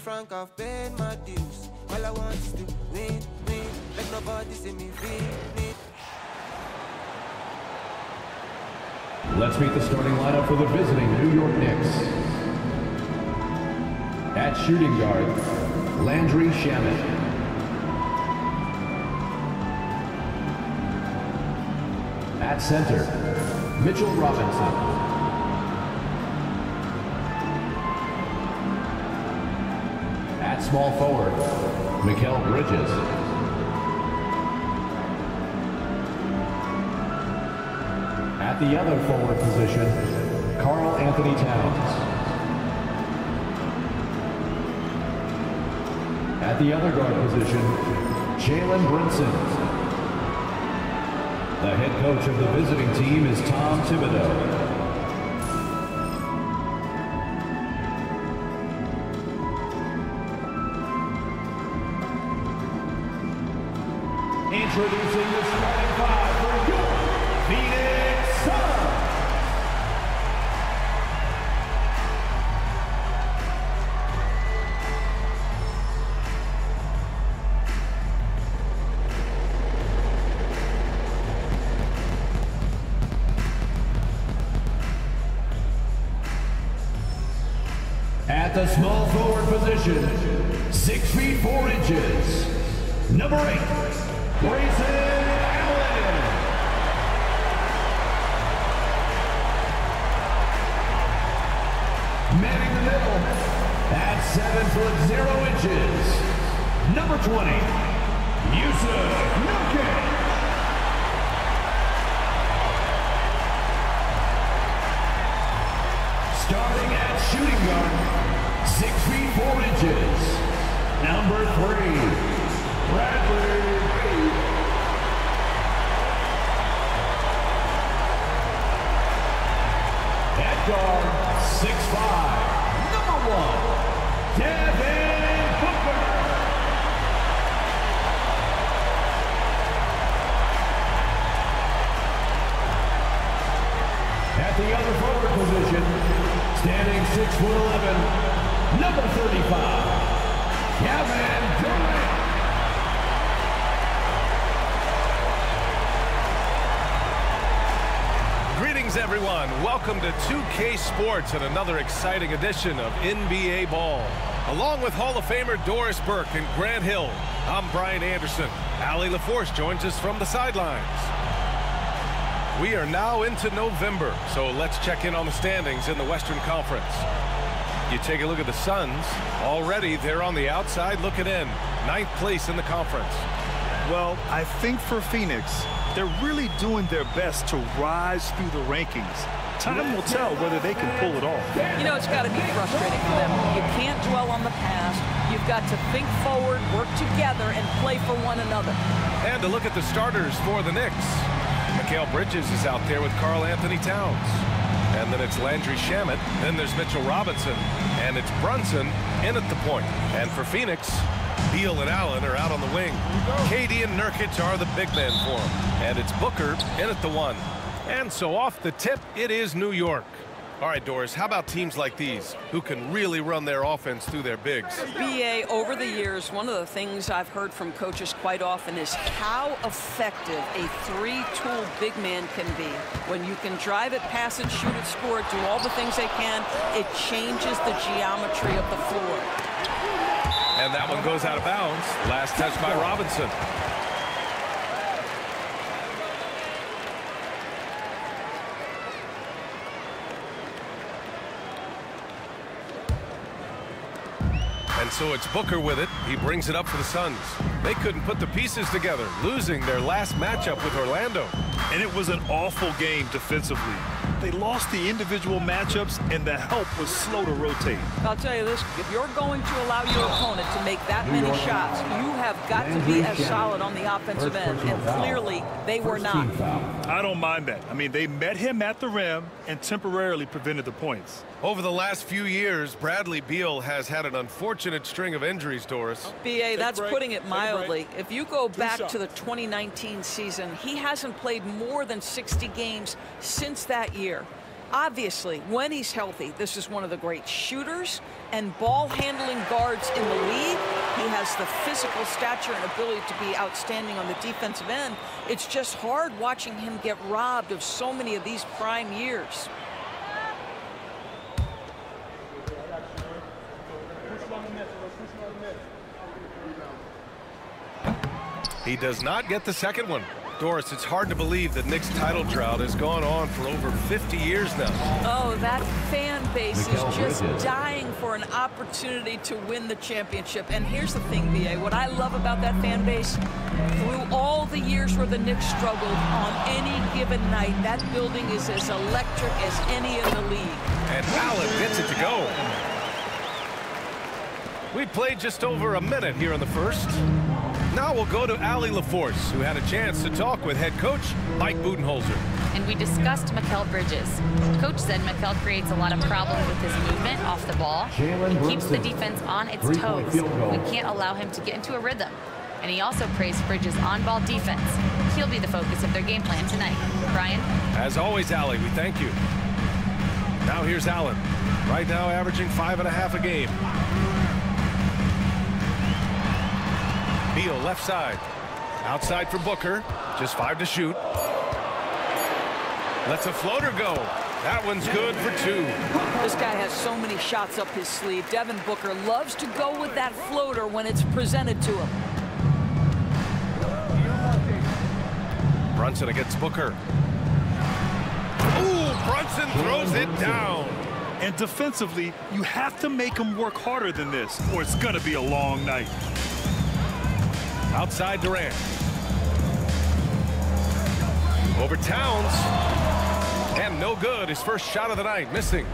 frank, I've paid my dues. All I want is to win, win. Let nobody see me win, Let's meet the starting lineup for the visiting New York Knicks. At shooting guard, Landry Shamet. At center, Mitchell Robinson. Small forward, Mikal Bridges. At the other forward position, Karl Anthony Towns. At the other guard position, Jalen Brunson. The head coach of the visiting team is Tom Thibodeau. Manning the middle, at seven foot zero inches, number 20, Yusuf Nurkic. Starting at shooting guard, six feet four inches, number three, Bradley six foot eleven, number thirty-five, Kevin Durant. Greetings, everyone. Welcome to 2K Sports and another exciting edition of NBA Ball. Along with Hall of Famer Doris Burke and Grant Hill, I'm Brian Anderson. Allie LaForce joins us from the sidelines. We are now into November, so let's check in on the standings in the Western Conference. You take a look at the Suns. Already, they're on the outside looking in. Ninth place in the conference. Well, I think for Phoenix, they're really doing their best to rise through the rankings. Time will tell whether they can pull it off. You know, it's got to be frustrating for them. You can't dwell on the past. You've got to think forward, work together, and play for one another. And to look at the starters for the Knicks. Mikal Bridges is out there with Karl Anthony Towns. And then it's Landry Shamet. Then there's Mitchell Robinson. And it's Brunson in at the point. And for Phoenix, Beal and Allen are out on the wing. KD and Nurkic are the big men for him. And it's Booker in at the one. And so off the tip, it is New York. All right, Doris, how about teams like these who can really run their offense through their bigs? BA, over the years, one of the things I've heard from coaches quite often is how effective a three-tool big man can be. When you can drive it, pass it, shoot it, score it, do all the things they can, it changes the geometry of the floor. And that one goes out of bounds. Last touch by Robinson. And so it's Booker with it. He brings it up for the Suns. They couldn't put the pieces together, losing their last matchup with Orlando. And it was an awful game defensively. They lost the individual matchups, and the help was slow to rotate. I'll tell you this, if you're going to allow your opponent to make that many shots, you have got to be as solid on the offensive end, and clearly they were not. I don't mind that. I mean, they met him at the rim and temporarily prevented the points. Over the last few years, Bradley Beal has had an unfortunate string of injuries, Doris. BA, that's putting it mildly. If you go back to the 2019 season, he hasn't played more than 60 games since that year. Obviously, when he's healthy, this is one of the great shooters and ball handling guards in the league. He has the physical stature and ability to be outstanding on the defensive end. It's just hard watching him get robbed of so many of these prime years. He does not get the second one. Doris, it's hard to believe that Knicks title drought has gone on for over 50 years now. Oh, that fan base Mikal is just Bridges. dying for an opportunity to win the championship. And here's the thing, BA, what I love about that fan base, through all the years where the Knicks struggled, on any given night, that building is as electric as any in the league. And Allen gets it to go. We played just over a minute here in the first. Now we'll go to Allie LaForce, who had a chance to talk with head coach Mike Budenholzer. and we discussed Mikal Bridges. Coach said Mikal creates a lot of problems with his movement off the ball. Jalen He keeps the defense on its toes. We can't allow him to get into a rhythm. And he also praised Bridges' on-ball defense. He'll be the focus of their game plan tonight. Brian? As always, Allie, we thank you. Now here's Allen. Right now averaging five and a half a game. Beal left side. Outside for Booker. Just five to shoot. Lets a floater go. That one's good for two. This guy has so many shots up his sleeve. Devin Booker loves to go with that floater when it's presented to him. Brunson against Booker. Ooh, Brunson throws it down. And defensively, you have to make him work harder than this, or it's going to be a long night. Outside Durant. Over Towns. And no good. His first shot of the night, missing.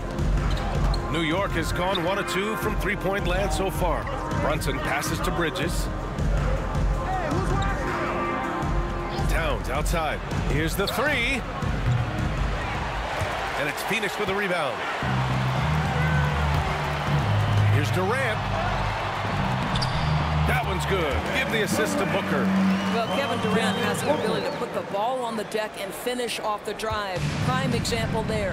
New York has gone one or two from three-point land so far. Brunson passes to Bridges. Towns outside. Here's the three. And it's Phoenix with the rebound. Here's Durant. That one's good. Give the assist to Booker. Well, Kevin Durant has the ability to put the ball on the deck and finish off the drive. Prime example there.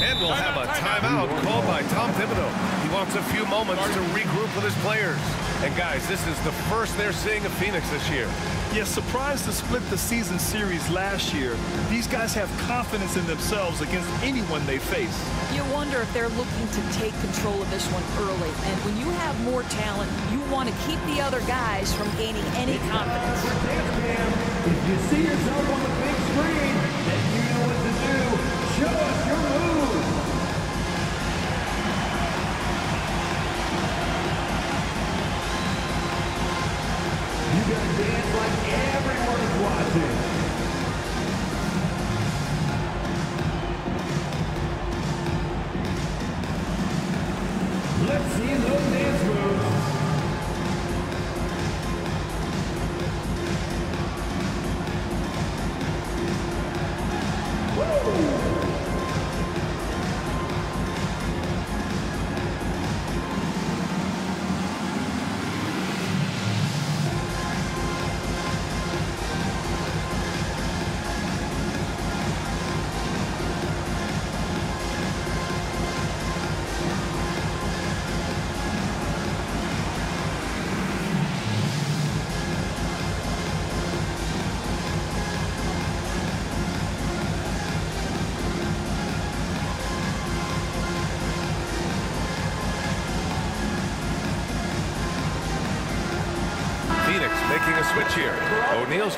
And we'll have a timeout called by Tom Thibodeau. He wants a few moments to regroup with his players. And guys, this is the first they're seeing of Phoenix this year. Yes, surprised to split the season series last year. These guys have confidence in themselves against anyone they face. You wonder if they're looking to take control of this one early. And when you have more talent, you want to keep the other guys from gaining any confidence. Dance cam. If you see yourself on the big screen, then you know what to do. Show us your dance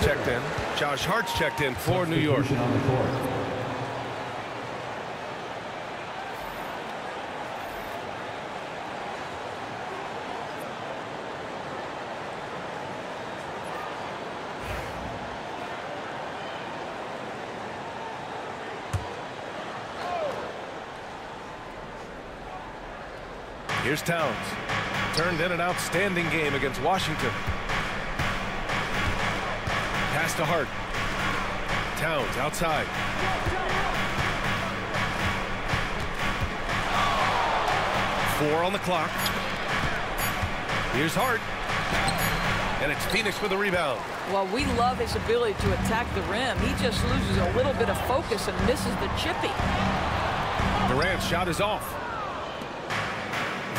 checked in. Josh Hart's checked in for New York. Here's Towns. Turned in an outstanding game against Washington. Pass to Hart. Towns outside. Four on the clock. Here's Hart. And it's Phoenix with the rebound. Well, we love his ability to attack the rim. He just loses a little bit of focus and misses the chippy. Durant's shot is off.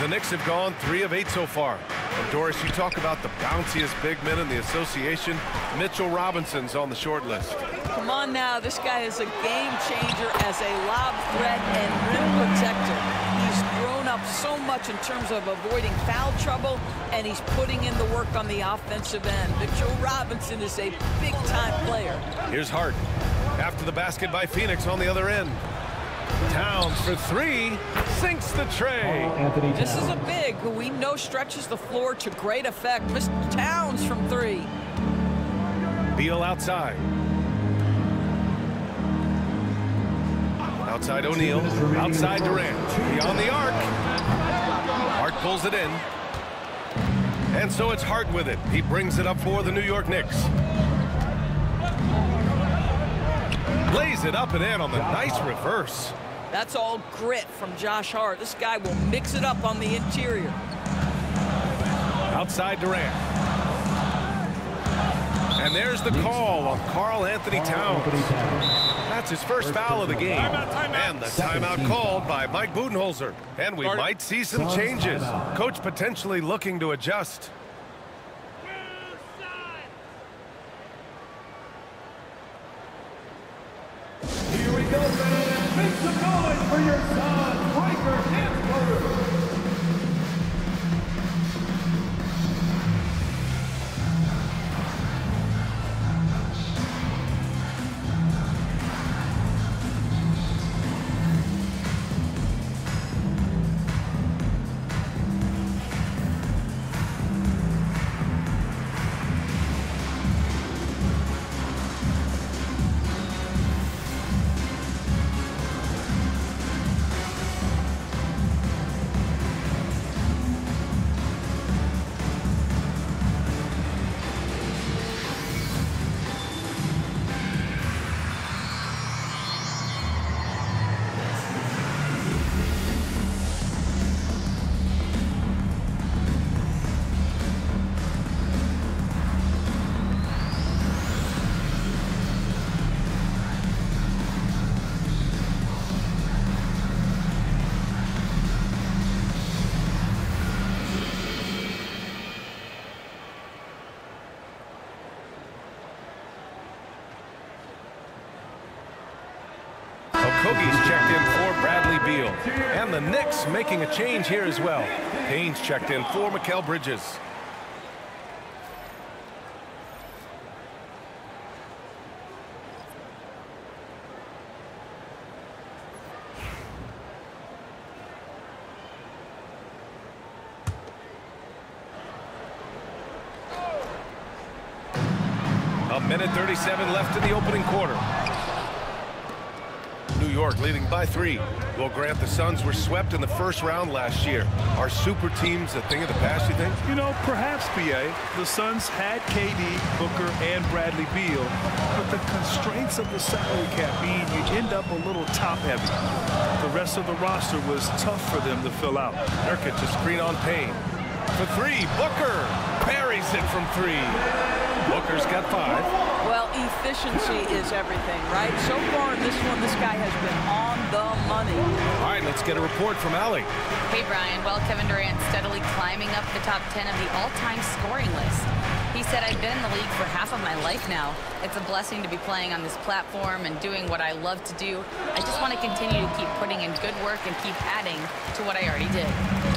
The Knicks have gone three of eight so far. And Doris, you talk about the bounciest big men in the association. Mitchell Robinson's on the short list. Come on now, this guy is a game changer as a lob threat and rim protector. He's grown up so much in terms of avoiding foul trouble, and he's putting in the work on the offensive end. Mitchell Robinson is a big-time player. Here's Hart. After the basket by Phoenix on the other end. Towns for three, sinks the tray. Anthony This is a big who we know stretches the floor to great effect. Mr. Towns from three. Beal outside. Outside O'Neale. Outside Durant. Beyond the arc. Hart pulls it in. And so it's Hart with it. He brings it up for the New York Knicks. Lays it up and in on the nice reverse. That's all grit from Josh Hart. This guy will mix it up on the interior. Outside Durant. And there's the call on Karl Anthony Towns. That's his first foul of the game. And the timeout called by Mike Budenholzer. And we might see some changes. Coach potentially looking to adjust. And the Knicks making a change here as well. Payne's checked in for Mikal Bridges. A minute 37 left in the opening quarter. Leading by three. Will Grant the Suns were swept in the first round last year. Are super teams a thing of the past, you think? You know, perhaps, BA, the Suns had KD, Booker, and Bradley Beal, but the constraints of the salary cap mean you end up a little top-heavy. The rest of the roster was tough for them to fill out. Nurkic a screen on Payne. For three, Booker buries it from three. Booker's got five. Well, efficiency is everything, right? So far in this one, this guy has been on the money. All right, let's get a report from Allie. Hey, Brian. Well, Kevin Durant steadily climbing up the top 10 of the all-time scoring list. He said, I've been in the league for half of my life now. It's a blessing to be playing on this platform and doing what I love to do. I just want to continue to keep putting in good work and keep adding to what I already did.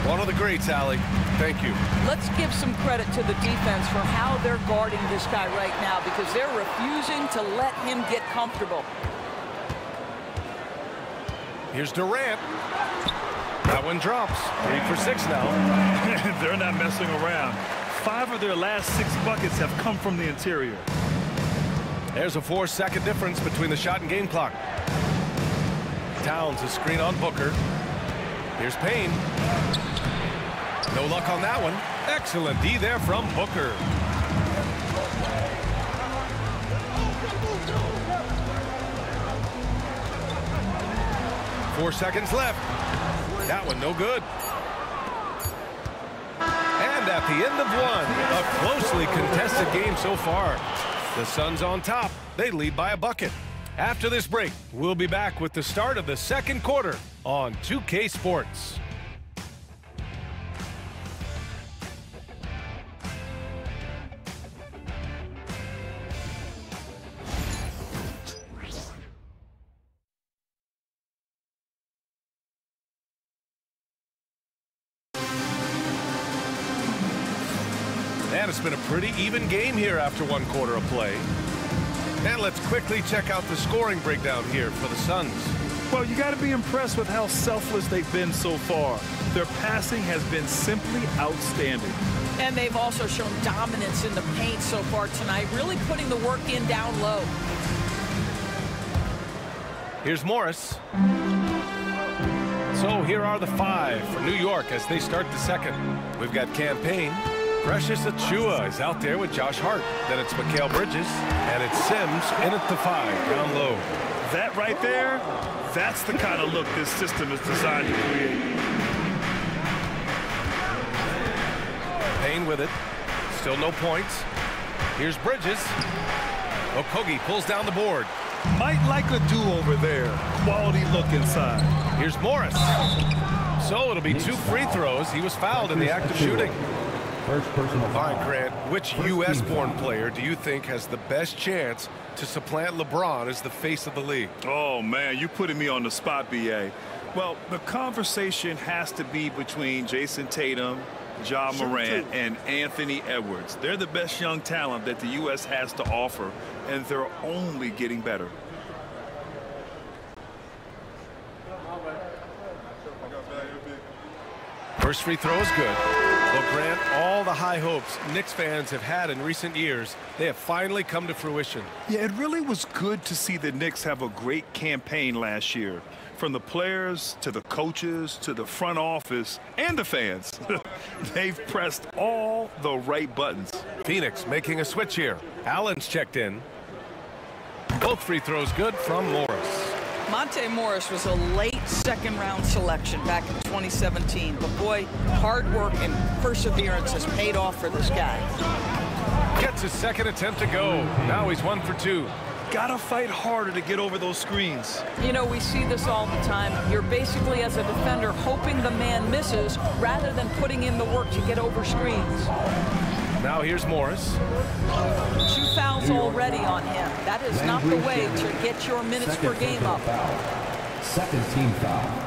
One of the greats, Allie. Thank you. Let's give some credit to the defense for how they're guarding this guy right now because they're refusing to let him get comfortable. Here's Durant. That one drops. Three for six now. They're not messing around. Five of their last six buckets have come from the interior. There's a four-second difference between the shot and game clock. Towns a screen on Booker. Here's Payne. No luck on that one. Excellent D there from Booker. Four seconds left. That one no good. And at the end of one, a closely contested game so far. The Suns on top. They lead by a bucket. After this break, we'll be back with the start of the second quarter on 2K Sports. Even game here after one quarter of play. And let's quickly check out the scoring breakdown here for the Suns. Well, you got to be impressed with how selfless they've been so far. Their passing has been simply outstanding. And they've also shown dominance in the paint so far tonight, really putting the work in down low. Here's Morris. So here are the five for New York as they start the second. We've got Cam Payne. Precious Achiuwa is out there with Josh Hart. Then it's Mikal Bridges. And it's Sims in at the five, down low. That right there, that's the kind of look this system is designed to create. Payne with it. Still no points. Here's Bridges. Okogie pulls down the board. Might like a do-over there. Quality look inside. Here's Morris. So it'll be two free throws. He was fouled in the act of shooting. First personal All foul. right, Grant, which U.S.-born player do you think has the best chance to supplant LeBron as the face of the league? Oh, man, you're putting me on the spot, B.A. Well, the conversation has to be between Jayson Tatum, John Morant, and Anthony Edwards. They're the best young talent that the U.S. has to offer, and they're only getting better. First free throw is good. Well, Grant, all the high hopes Knicks fans have had in recent years, they have finally come to fruition. Yeah, it really was good to see the Knicks have a great campaign last year. From the players to the coaches to the front office and the fans. They've pressed all the right buttons. Phoenix making a switch here. Allen's checked in. Both free throws good from Morris. Monte Morris was a late second round selection back in 2017. But boy, hard work and perseverance has paid off for this guy. Gets his second attempt to go. Now he's one for two. Gotta fight harder to get over those screens. You know, we see this all the time. You're basically, as a defender, hoping the man misses rather than putting in the work to get over screens. Now here's Morris. Two fouls already on him. That is not the way to get your minutes Second per game up. Foul. Second team foul.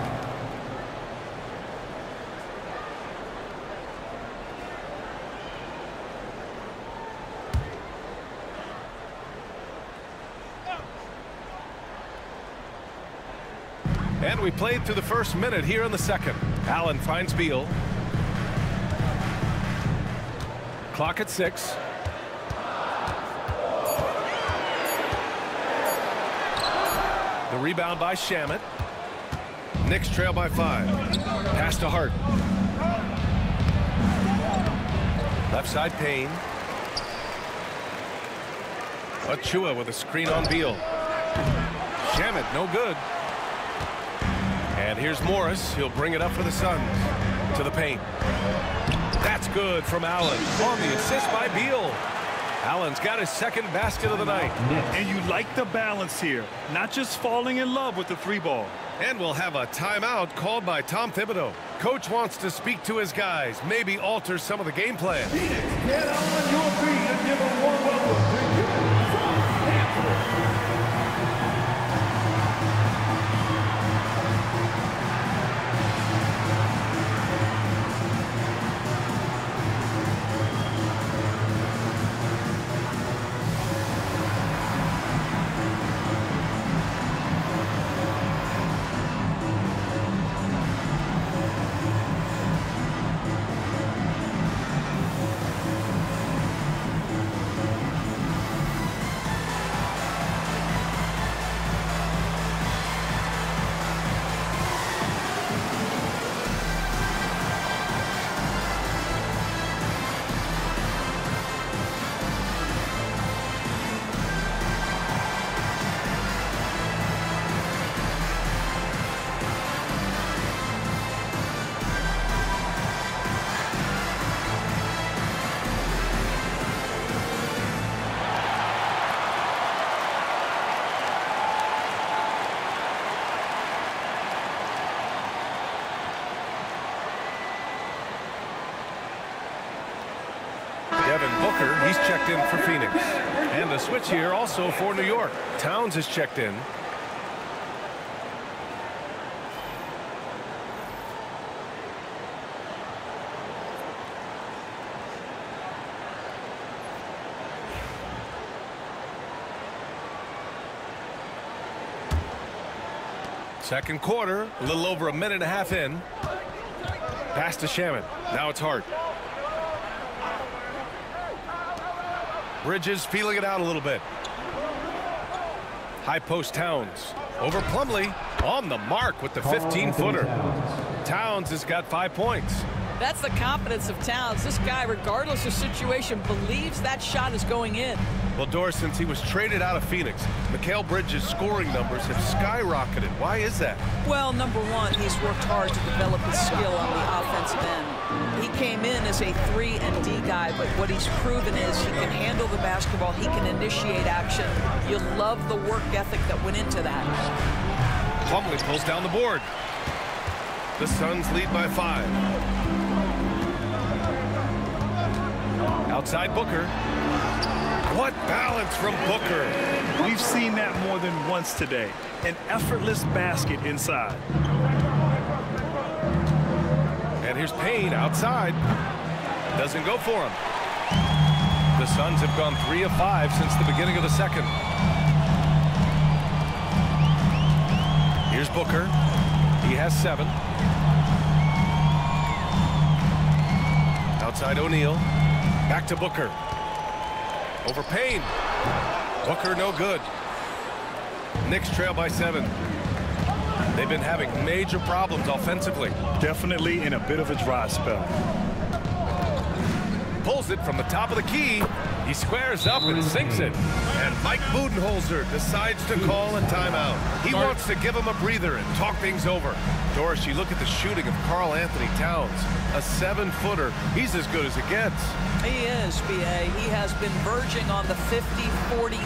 And we played through the first minute here in the second. Allen finds Beal. Clock at six. The rebound by Shamet. Knicks trail by five. Pass to Hart. Left side Payne. Achiuwa with a screen on Beal. Shamet, no good. And here's Morris. He'll bring it up for the Suns. To the paint. That's good from Allen. On the assist by Beal. Allen's got his second basket of the night. And you like the balance here, not just falling in love with the three ball. And we'll have a timeout called by Tom Thibodeau. Coach wants to speak to his guys, maybe alter some of the game plan. Get on your feet and give a warm welcome A switch here also for New York. Towns has checked in. Second quarter, a little over a minute and a half in. Pass to Shamet. Now it's Hart. Bridges feeling it out a little bit. High post Towns. Over Plumlee on the mark with the 15-footer. Towns has got five points. That's the confidence of Towns. This guy, regardless of situation, believes that shot is going in. Well, Doris, since he was traded out of Phoenix, Mikal Bridges' scoring numbers have skyrocketed. Why is that? Well, number one, he's worked hard to develop his skill on the offensive end. He came in as a 3 and D guy, but what he's proven is he can handle the basketball, he can initiate action. You love the work ethic that went into that. Plumlee pulls down the board. The Suns lead by five. Outside Booker. What balance from Booker. We've seen that more than once today. An effortless basket inside. And here's Payne outside. Doesn't go for him. The Suns have gone three of five since the beginning of the second. Here's Booker. He has seven. Outside O'Neale. Back to Booker. Over Payne. Booker no good. Knicks trail by seven. They've been having major problems offensively. Definitely in a bit of a dry spell. Pulls it from the top of the key. He squares up and sinks it. And Mike Budenholzer decides to call a timeout. He wants to give him a breather and talk things over. Doris, you look at the shooting of Karl Anthony Towns. A seven-footer. He's as good as it gets. He is, B.A. He has been verging on the 50, 40, 90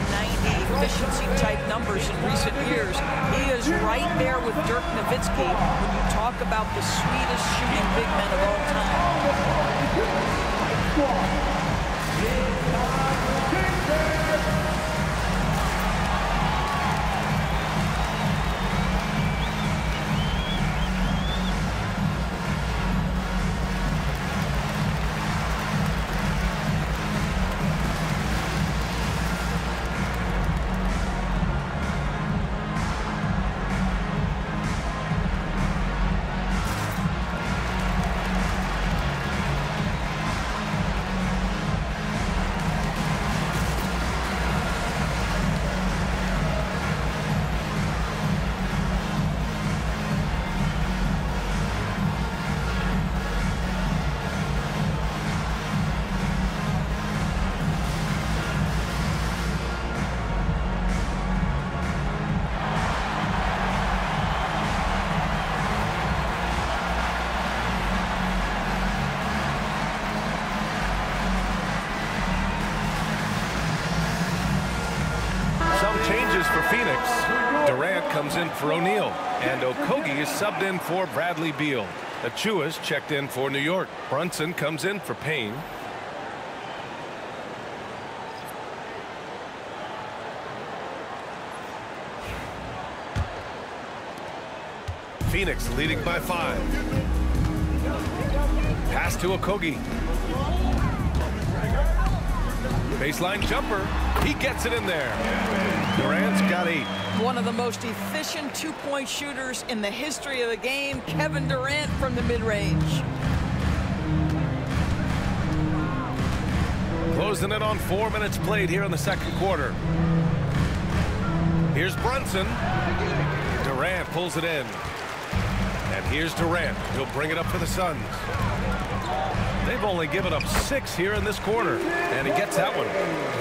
efficiency type numbers in recent years. He is right there with Dirk Nowitzki when you talk about the sweetest shooting big men of all time. For O'Neale. And Okogie is subbed in for Bradley Beal. Achiuwa's checked in for New York. Brunson comes in for Payne. Phoenix leading by five. Pass to Okogie. Baseline jumper. He gets it in there. Durant's got eight. One of the most efficient two-point shooters in the history of the game, Kevin Durant from the mid-range. Closing it on four minutes played here in the second quarter. Here's Brunson. Durant pulls it in. And here's Durant. He'll bring it up for the Suns. They've only given up six here in this quarter. And he gets that one.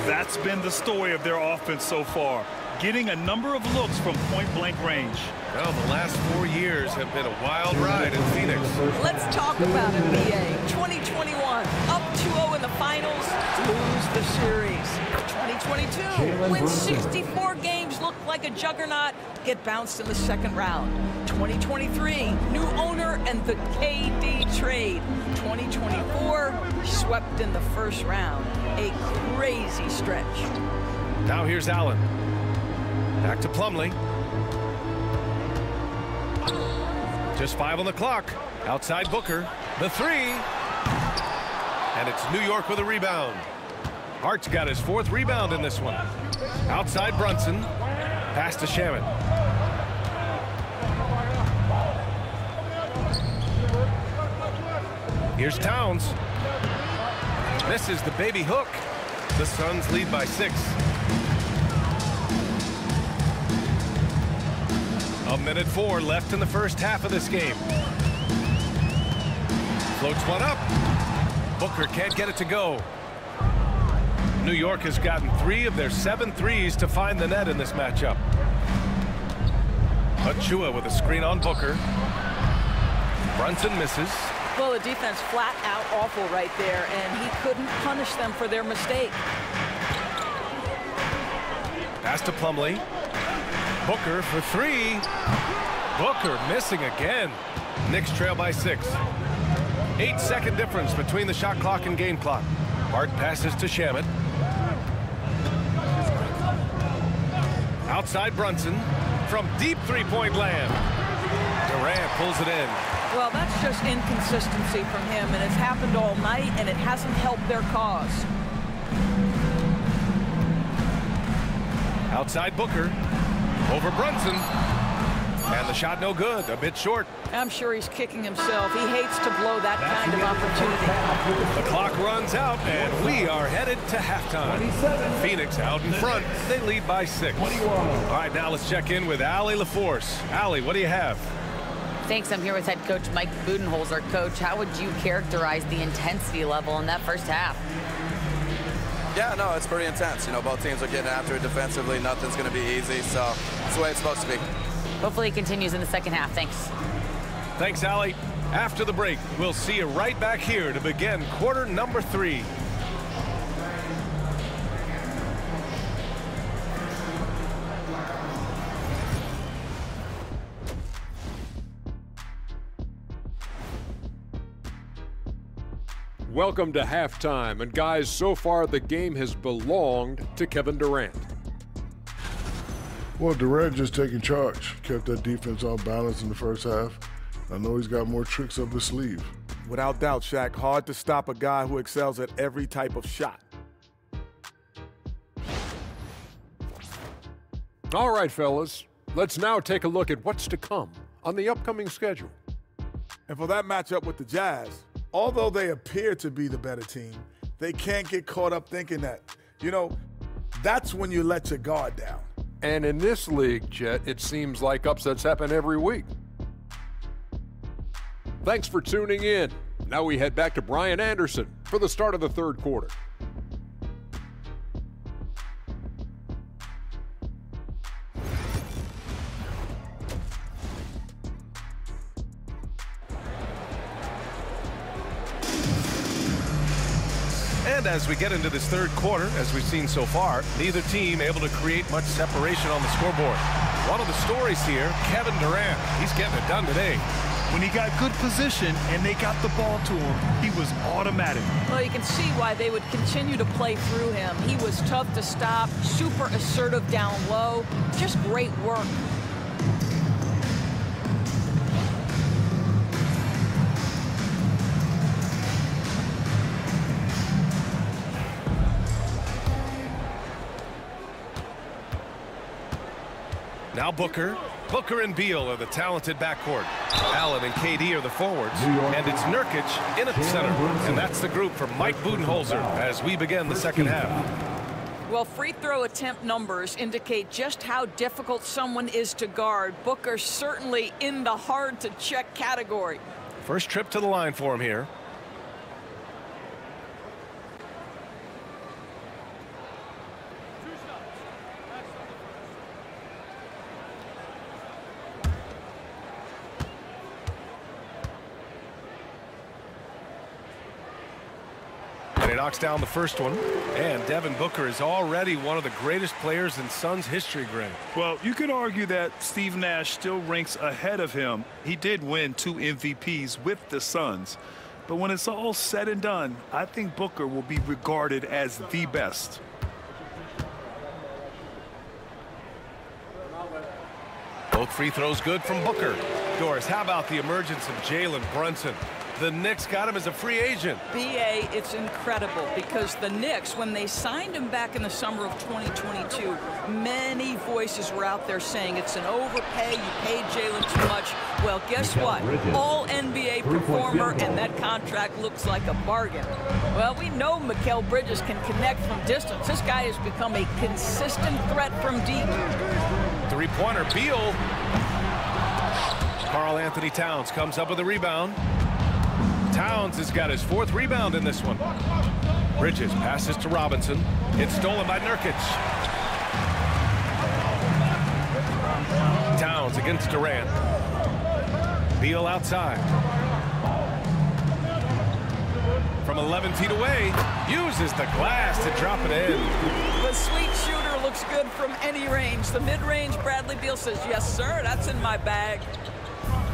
That's been the story of their offense so far. Getting a number of looks from point-blank range. Well, the last four years have been a wild ride in Phoenix. Let's talk about it, BA. 2021, up 2-0 in the finals, lose the series. 2022, win 64 games, look looked like a juggernaut get bounced in the second round. 2023, new owner and the KD trade. 2024, swept in the first round. A crazy stretch. Now here's Allen. Back to Plumlee. Just five on the clock. Outside Booker. The three. And it's New York with a rebound. Hart's got his fourth rebound in this one. Outside Brunson. Pass to Shamet. Here's Towns. Misses the baby hook. The Suns lead by six. A minute four left in the first half of this game. Floats one up. Booker can't get it to go. New York has gotten three of their seven threes to find the net in this matchup. Achiuwa with a screen on Booker. Brunson misses. Well, the defense flat out awful right there, and he couldn't punish them for their mistake. Pass to Plumlee. Booker for three. Booker missing again. Knicks trail by six. Eight second difference between the shot clock and game clock. Hart passes to Shamet. Outside Brunson from deep three-point land. Durant pulls it in. Well, that's just inconsistency from him, and it's happened all night, and it hasn't helped their cause. Outside Booker. Over Brunson. And the shot no good. A bit short. I'm sure he's kicking himself. He hates to blow that kind of opportunity. The clock runs out, and we are headed to halftime. Phoenix out in front. They lead by six. All right, now let's check in with Allie LaForce. Allie, what do you have? Thanks. I'm here with head coach Mike Budenholzer. Coach, how would you characterize the intensity level in that first half? Yeah, no, it's pretty intense. You know, both teams are getting after it defensively. Nothing's going to be easy, so it's the way it's supposed to be. Hopefully it continues in the second half. Thanks. Thanks, Allie. After the break, we'll see you right back here to begin quarter number three. Welcome to halftime. And guys, so far the game has belonged to Kevin Durant. Well, Durant just taking charge. Kept that defense off balance in the first half. I know he's got more tricks up his sleeve. Without doubt, Shaq, hard to stop a guy who excels at every type of shot. All right, fellas, let's now take a look at what's to come on the upcoming schedule. And for that matchup with the Jazz, although they appear to be the better team, they can't get caught up thinking that. You know, that's when you let your guard down. And in this league, Chet, it seems like upsets happen every week. Thanks for tuning in. Now we head back to Brian Anderson for the start of the third quarter. As we get into this third quarter, as we've seen so far, neither team able to create much separation on the scoreboard. One of the stories here, Kevin Durant. He's getting it done today. When he got good position and they got the ball to him, he was automatic. Well, you can see why they would continue to play through him. He was tough to stop, super assertive down low. Just great work. Now Booker. Booker and Beal are the talented backcourt. Allen and KD are the forwards. And it's Nurkic in at the center. And that's the group for Mike Budenholzer as we begin the second half. Well, free throw attempt numbers indicate just how difficult someone is to guard. Booker certainly in the hard to check category. First trip to the line for him here. He knocks down the first one. And Devin Booker is already one of the greatest players in Suns history, Greg. Well, you could argue that Steve Nash still ranks ahead of him. He did win two MVPs with the Suns. But when it's all said and done, I think Booker will be regarded as the best. Both free throws good from Booker. Doris, how about the emergence of Jalen Brunson? The Knicks got him as a free agent. BA, it's incredible because the Knicks, when they signed him back in the summer of 2022, many voices were out there saying it's an overpay, you paid Jalen too much. Well, guess what? All NBA performer, and that contract looks like a bargain. Well, we know Mikal Bridges can connect from distance. This guy has become a consistent threat from deep. Three-pointer, Beal. Karl Anthony Towns comes up with a rebound. Towns has got his fourth rebound in this one. Bridges passes to Robinson. It's stolen by Nurkic. Towns against Durant. Beal outside. From 11 feet away, uses the glass to drop it in. The sweet shooter looks good from any range. The mid-range, Bradley Beal says, yes, sir, that's in my bag.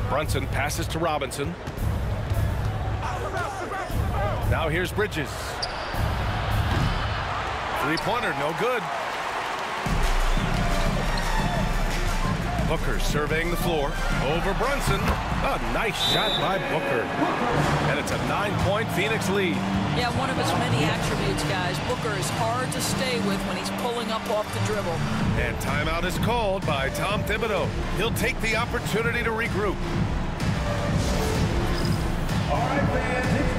Brunson passes to Robinson. Now here's Bridges. Three-pointer, no good. Booker surveying the floor. Over Brunson. A nice shot by Booker. And it's a nine-point Phoenix lead. Yeah, one of his many attributes, guys. Booker is hard to stay with when he's pulling up off the dribble. And timeout is called by Tom Thibodeau. He'll take the opportunity to regroup. All right, fans, it's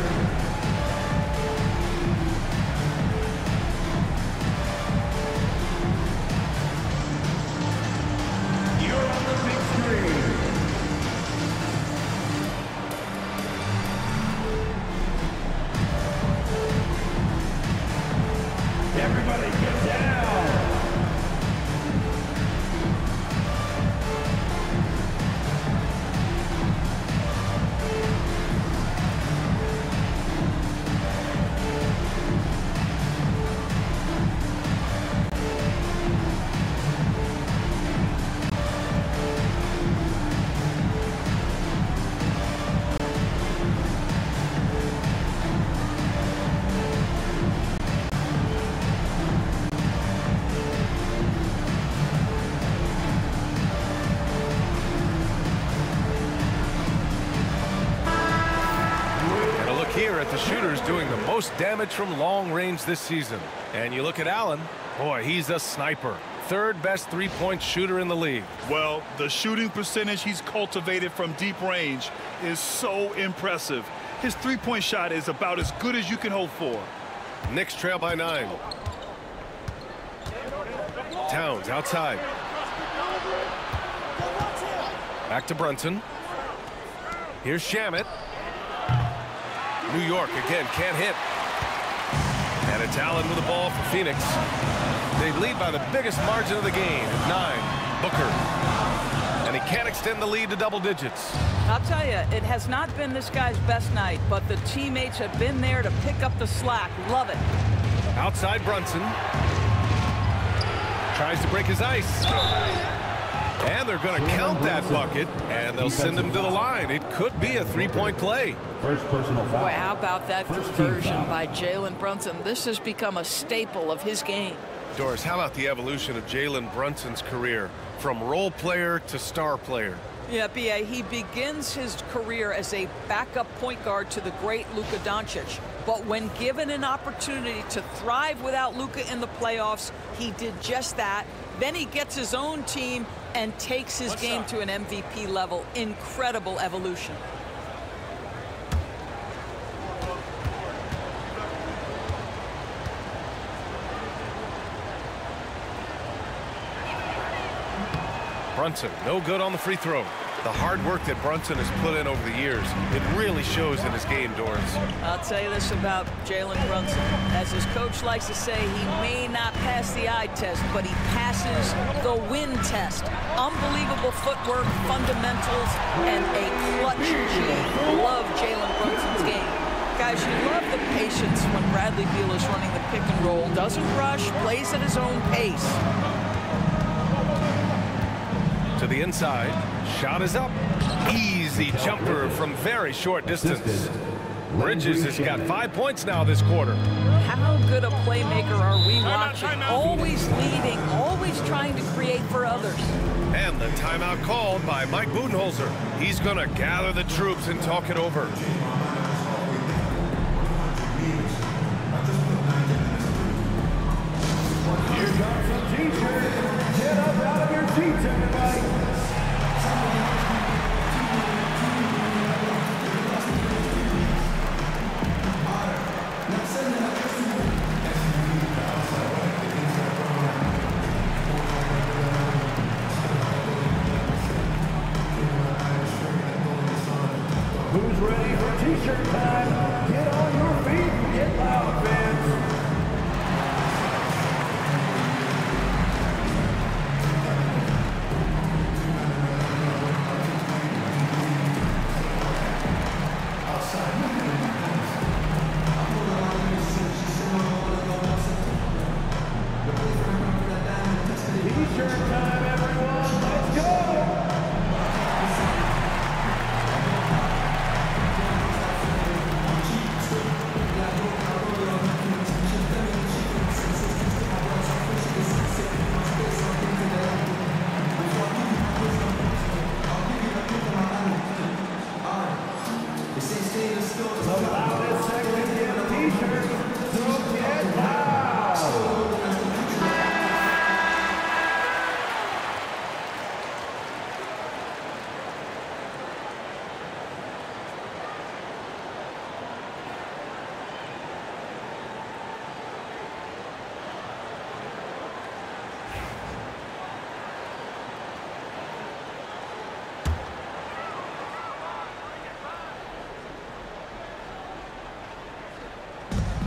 damage from long range this season. And you look at Allen, boy, he's a sniper. Third best three-point shooter in the league. Well, the shooting percentage he's cultivated from deep range is so impressive. His three-point shot is about as good as you can hope for. Knicks trail by nine. Towns outside. Back to Brunson. Here's Shamet. New York again can't hit. It's Allen with the ball for Phoenix. They lead by the biggest margin of the game, nine. Booker. And he can't extend the lead to double digits. I'll tell you, it has not been this guy's best night, but the teammates have been there to pick up the slack. Love it. Outside Brunson. Tries to break his ice. And they're going to count that bucket, and they'll send him to the line. It could be a three-point play. First personal foul. Boy, how about that First team conversion by Jalen Brunson? This has become a staple of his game. Doris, how about the evolution of Jalen Brunson's career from role player to star player? Yeah, B.A., he begins his career as a backup point guard to the great Luka Doncic. But when given an opportunity to thrive without Luka in the playoffs, he did just that. Then he gets his own team and takes his game to an MVP level. Incredible evolution. Brunson, no good on the free throw. The hard work that Brunson has put in over the years, it really shows in his game, Doris. I'll tell you this about Jalen Brunson. As his coach likes to say, he may not pass the eye test, but he passes the win test. Unbelievable footwork, fundamentals, and a clutch gene. Love Jalen Brunson's game. Guys, you love the patience when Bradley Beal is running the pick and roll. Doesn't rush, plays at his own pace. To the inside, shot is up. Easy jumper from very short distance. Bridges has got five points now this quarter. How good a playmaker are we watching? Always leading, always trying to create for others. And the timeout called by Mike Budenholzer. He's going to gather the troops and talk it over.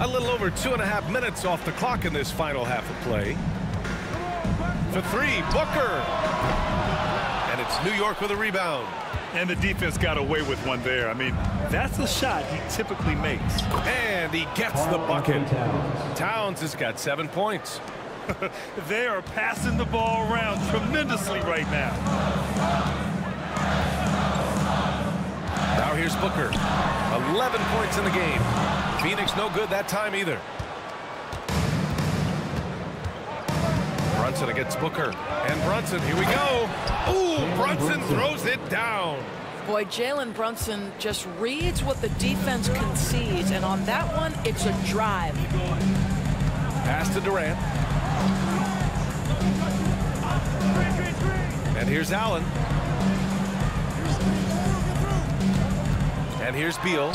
A little over two and a half minutes off the clock in this final half of play. For three, Booker. And it's New York with a rebound. And the defense got away with one there. I mean, that's the shot he typically makes. And he gets the bucket. Towns has got seven points. they are passing the ball around tremendously right now. Now here's Booker. 11 points in the game. Phoenix no good that time either. Brunson against Booker. And Brunson, here we go. Ooh, Brunson throws it down. Boy, Jalen Brunson just reads what the defense concedes, and on that one, it's a drive. Pass to Durant. And here's Allen. And here's Beal.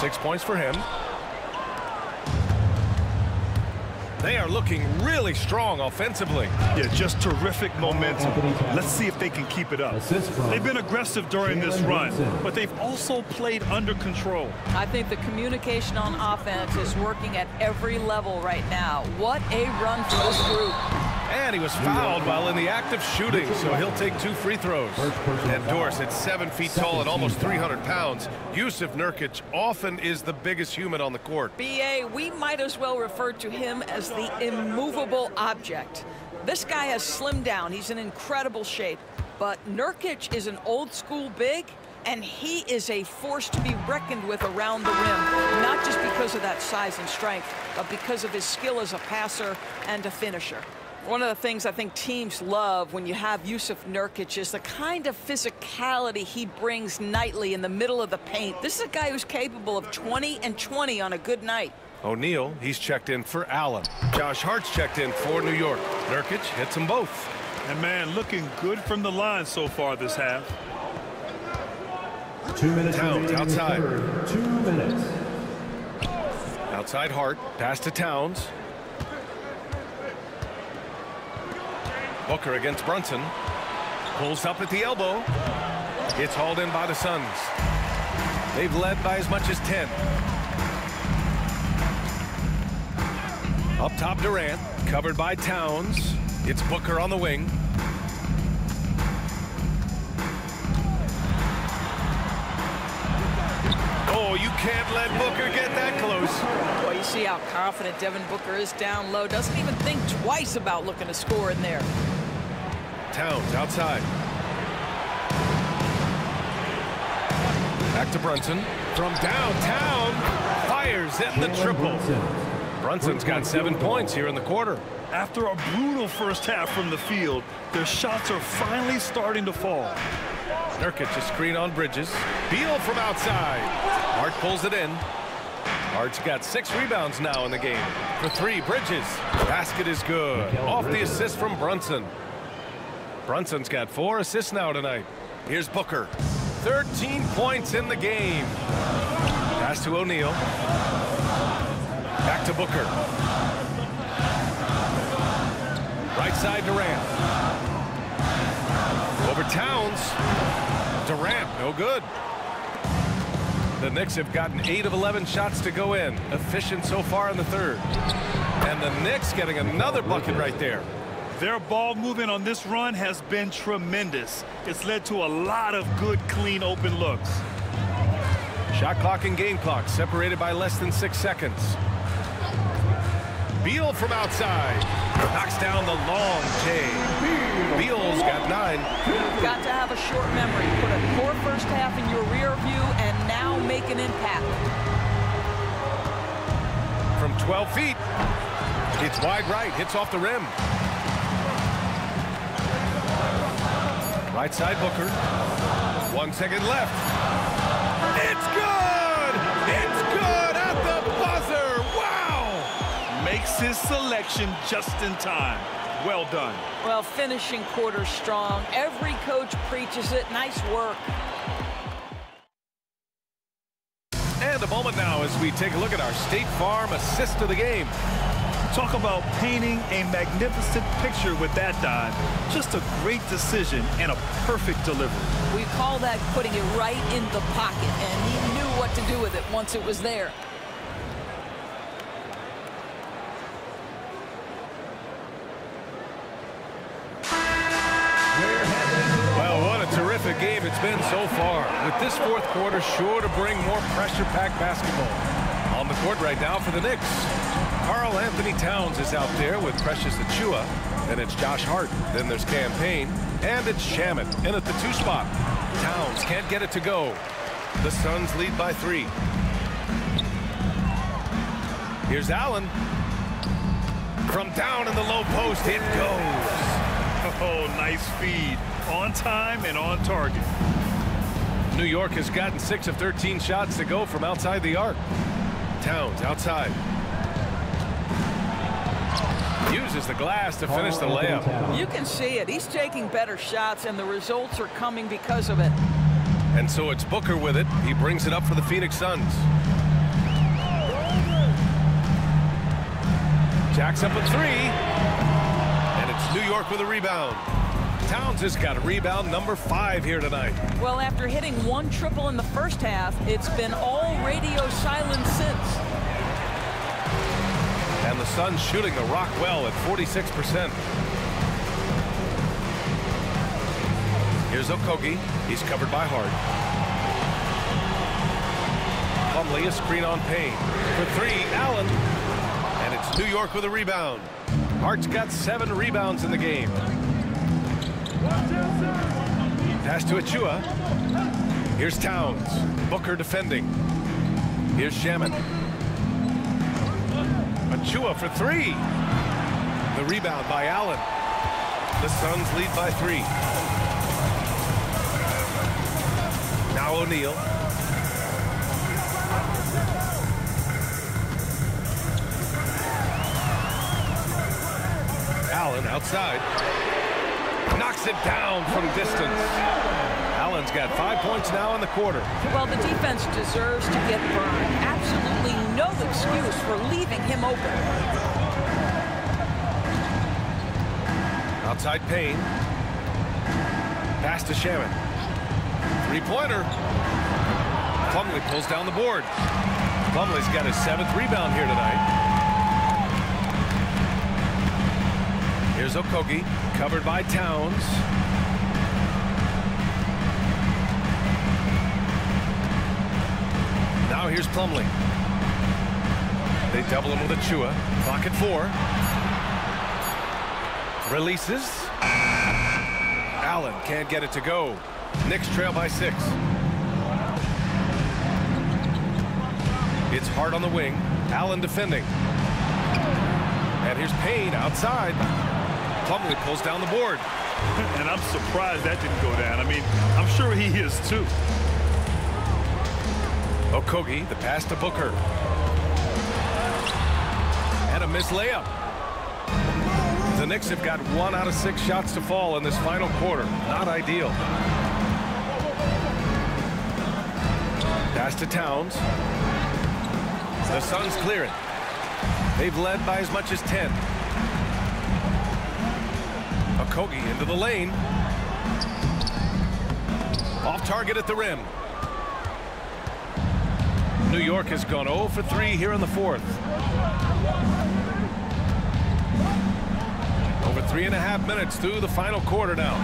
Six points for him. They are looking really strong offensively. Yeah, just terrific momentum. Let's see if they can keep it up. They've been aggressive during this run, but they've also played under control. I think the communication on offense is working at every level right now. What a run for this group. And he was fouled while in the act of shooting, so he'll take two free throws. And Doris, at seven feet tall and almost 300 pounds, Jusuf Nurkic often is the biggest human on the court. BA, we might as well refer to him as the immovable object. This guy has slimmed down. He's in incredible shape. But Nurkic is an old school big, and he is a force to be reckoned with around the rim, not just because of that size and strength, but because of his skill as a passer and a finisher. One of the things I think teams love when you have Jusuf Nurkic is the kind of physicality he brings nightly in the middle of the paint. This is a guy who's capable of 20 and 20 on a good night. O'Neale, he's checked in for Allen. Josh Hart's checked in for New York. Nurkic hits them both. And man, looking good from the line so far this half. Two minutes Towns remaining in the outside. third. Two minutes. Outside Hart, pass to Towns. Booker against Brunson. Pulls up at the elbow. It's hauled in by the Suns. They've led by as much as 10. Up top, Durant, covered by Towns. It's Booker on the wing. Oh, you can't let Booker get that close. Well, you see how confident Devin Booker is down low. Doesn't even think twice about looking to score in there. Towns outside. Back to Brunson. From downtown. Fires in the triple. Brunson's got seven points here in the quarter. After a brutal first half from the field, their shots are finally starting to fall. Nurkic a screen on Bridges. Beal from outside. Hart pulls it in. Hart's got six rebounds now in the game. For three, Bridges. Basket is good. Off the assist from Brunson. Brunson's got four assists now tonight. Here's Booker. 13 points in the game. Pass to O'Neale. Back to Booker. Right side Durant. Over Towns. Durant, no good. The Knicks have gotten 8 of 11 shots to go in. Efficient so far in the third. And the Knicks getting another bucket right there. Their ball movement on this run has been tremendous. It's led to a lot of good, clean, open looks. Shot clock and game clock separated by less than six seconds. Beal from outside. Knocks down the long J. Beal's got nine. You've got to have a short memory. Put a poor first half in your rear view and now make an impact. From 12 feet. It's wide right. Hits off the rim. Right side Booker. One second left. It's good! It's good at the buzzer! Wow! Makes his selection just in time. Well done. Well, finishing quarter strong. Every coach preaches it. Nice work. And a moment now as we take a look at our State Farm assist of the game. Talk about painting a magnificent picture with that dive. Just a great decision and a perfect delivery. We call that putting it right in the pocket, and he knew what to do with it once it was there. Well, what a terrific game it's been so far. With this fourth quarter sure to bring more pressure-packed basketball. On the court right now for the Knicks. Karl Anthony Towns is out there with Precious Achiuwa. Then it's Josh Hart. Then there's Cam Payne. And it's Shamet in at the two spot. Towns can't get it to go. The Suns lead by three. Here's Allen. From down in the low post, it goes. Oh, nice feed. On time and on target. New York has gotten 6 of 13 shots to go from outside the arc. Towns outside. Uses the glass to finish the layup. You can see it. He's taking better shots, and the results are coming because of it. And so it's Booker with it. He brings it up for the Phoenix Suns. Jacks up a three. And it's New York with a rebound. Towns has got a rebound number five here tonight. Well, after hitting one triple in the first half, it's been all radio silence since. The Suns shooting the rock well at 46%. Here's Okogie. He's covered by Hart. Plumlee a screen on Payne. For three, Allen. And it's New York with a rebound. Hart's got seven rebounds in the game. Pass to Achiuwa. Here's Towns. Booker defending. Here's Shamet. Achiuwa for three. The rebound by Allen. The Suns lead by three. Now O'Neale. Allen outside. Knocks it down from distance. Allen's got five points now in the quarter. Well, the defense deserves to get burned. Absolutely no excuse for leaving him open. Outside Payne. Pass to Shamet. Three-pointer. Plumlee pulls down the board. Plumlee's got his seventh rebound here tonight. Here's Okogie, covered by Towns. Here's Plumlee. They double him with Achiuwa. Clock at four. Releases. Allen can't get it to go. Knicks trail by six. It's Hart on the wing. Allen defending. And here's Payne outside. Plumlee pulls down the board. and I'm surprised that didn't go down. I mean, I'm sure he is too. Okogie, the pass to Booker. And a missed layup. The Knicks have got one out of six shots to fall in this final quarter. Not ideal. Pass to Towns. The Suns clear it. They've led by as much as 10. Okogie into the lane. Off target at the rim. New York has gone 0 for 3 here in the fourth. Over three and a half minutes through the final quarter now.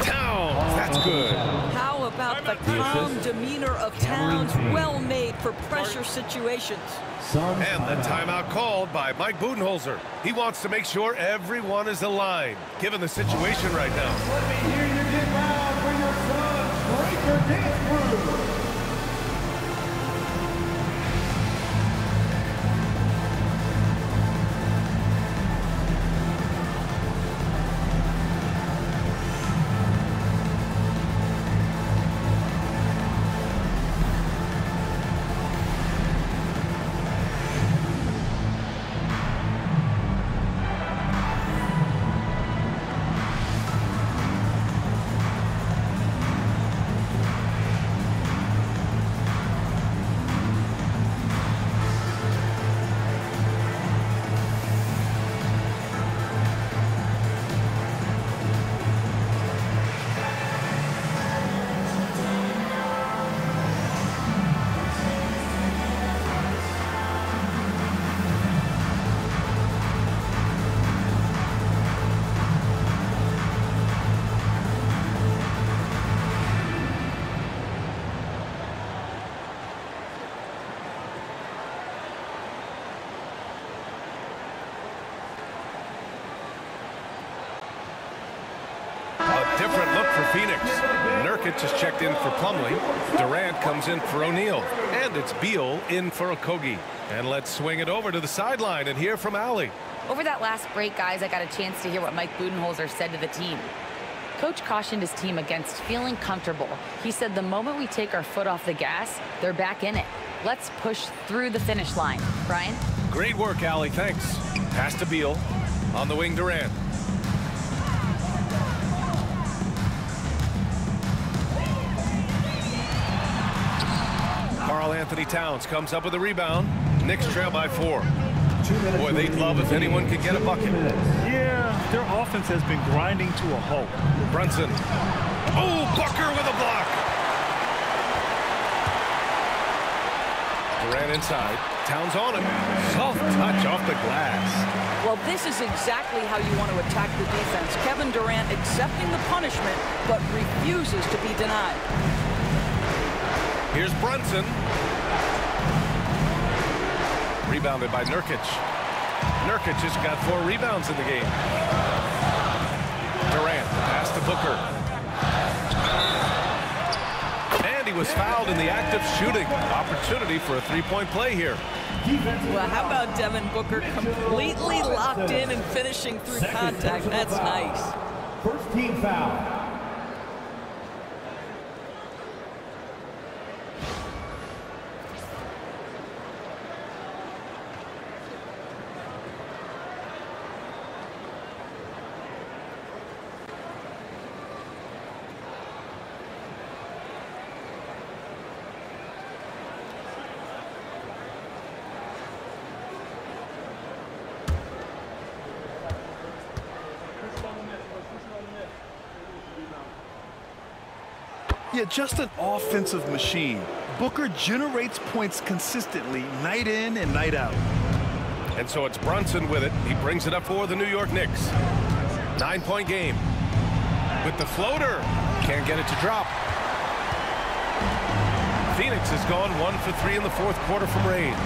Towns, that's good. How about the calm demeanor of Towns? Well made for pressure situations. And the timeout called by Mike Budenholzer. He wants to make sure everyone is aligned, given the situation right now. Let me hear you get loud for your Suns Breaker Dance In for Plumlee. Durant comes in for O'Neale. And it's Beal in for Okogie. And let's swing it over to the sideline and hear from Allie. Over that last break, guys, I got a chance to hear what Mike Budenholzer said to the team. Coach cautioned his team against feeling comfortable. He said the moment we take our foot off the gas, they're back in it. Let's push through the finish line. Brian? Great work, Allie. Thanks. Pass to Beal. On the wing, Durant. Karl Anthony Towns comes up with a rebound. Knicks trail by four. Boy, they'd love if anyone could get a bucket. Yeah, their offense has been grinding to a halt. Brunson. Oh, Booker with a block. Durant inside. Towns on him. Soft touch off the glass. Well, this is exactly how you want to attack the defense. Kevin Durant accepting the punishment, but refuses to be denied. Here's Brunson. Rebounded by Nurkic. Nurkic has got four rebounds in the game. Durant, pass to Booker. And he was fouled in the act of shooting. Opportunity for a three-point play here. Well, how about Devin Booker completely locked in and finishing through contact? That's nice. First team foul. Just an offensive machine. Booker generates points consistently night in and night out. And so it's Brunson with it. He brings it up for the New York Knicks. Nine-point game. With the floater. Can't get it to drop. Phoenix has gone one for three in the fourth quarter from range.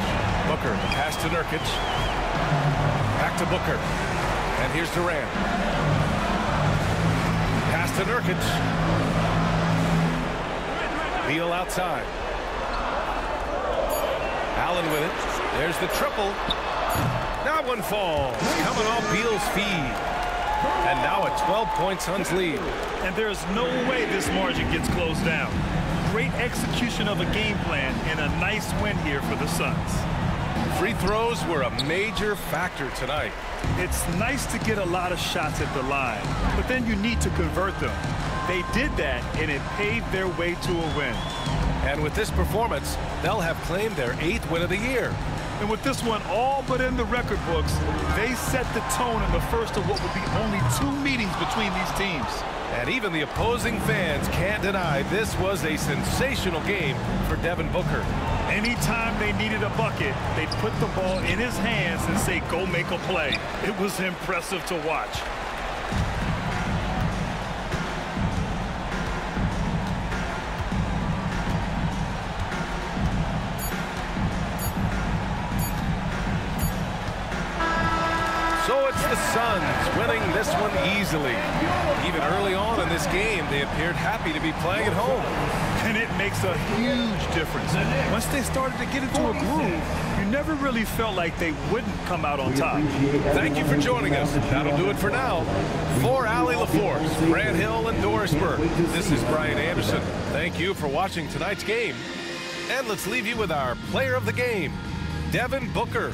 Booker, the pass to Nurkic. Back to Booker. And here's Durant. Pass to Nurkic. Beal outside. Allen with it. There's the triple. That one falls. Coming off Beal's feed. And now a 12-point Suns lead. And there's no way this margin gets closed down. Great execution of a game plan and a nice win here for the Suns. Free throws were a major factor tonight. It's nice to get a lot of shots at the line, but then you need to convert them. They did that, and it paved their way to a win. And with this performance, they'll have claimed their eighth win of the year. And with this one all but in the record books, they set the tone in the first of what would be only two meetings between these teams. And even the opposing fans can't deny this was a sensational game for Devin Booker. Anytime they needed a bucket, they'd put the ball in his hands and say, go make a play. It was impressive to watch. So it's the Suns winning this one easily. Even early on in this game, they appeared happy to be playing at home. And it makes a huge difference. Once they started to get into a groove, you never really felt like they wouldn't come out on top. Thank you for joining us. That'll do it for now. For Allie LaForce, Grant Hill, and Doris Burke, this is Brian Anderson. Thank you for watching tonight's game. And let's leave you with our player of the game, Devin Booker.